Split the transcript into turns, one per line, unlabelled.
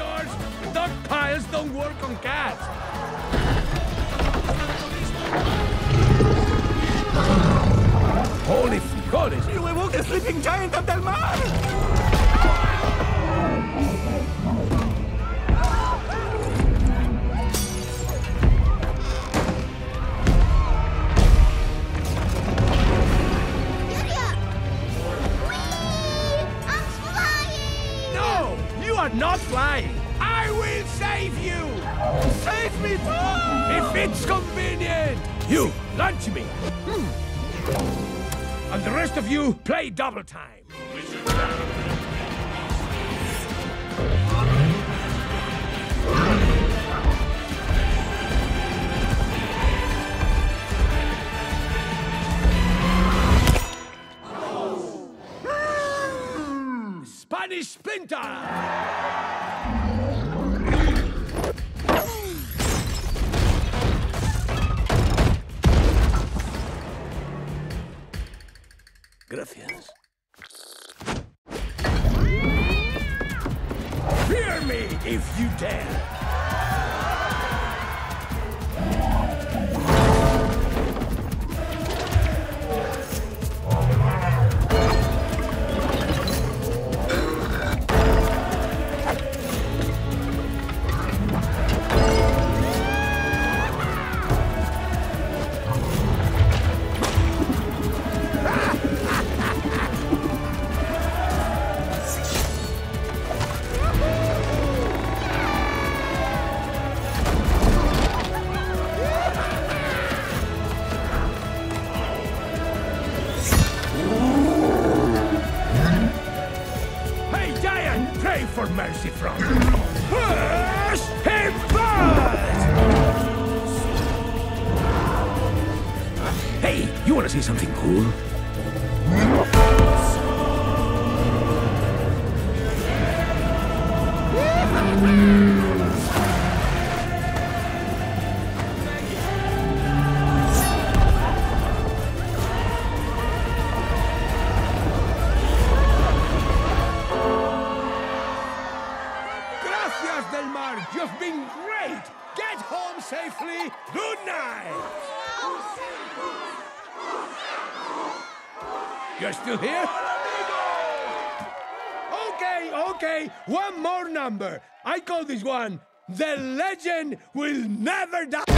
cars. Duck piles don't work on cats. Holy frijoles!
the ¡Sleeping Giant of del Mar!
Are not flying! I will save you!
Save me!
If it's convenient! You, lunch me! Hmm. And the rest of you, play double time! Gracias. Fear me if you dare! Pray for mercy from Puss in Boots! Hey, you want to see something cool? Gracias, home safely. Good night. You're still here? Okay, okay. One more number. I call this one The Legend Will Never Die.